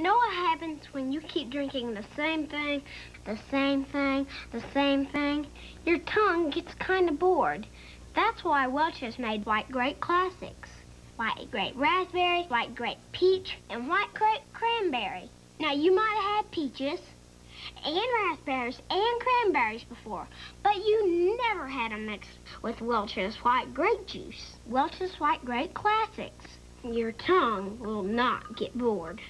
Know what happens when you keep drinking the same thing, the same thing, the same thing? Your tongue gets kind of bored. That's why Welch's made White Grape Classics. White Grape Raspberry, White Grape Peach, and White Grape Cranberry. Now, you might have had peaches and raspberries and cranberries before, but you never had them mixed with Welch's White Grape Juice. Welch's White Grape Classics. Your tongue will not get bored.